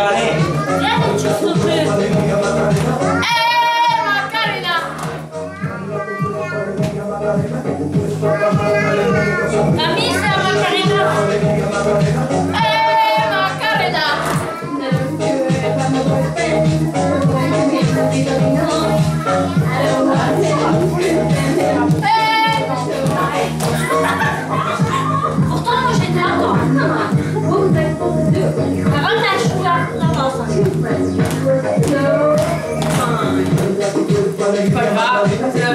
cane. Vienici sto qui. Eh, Macarena. Camisa Pode parar, uh,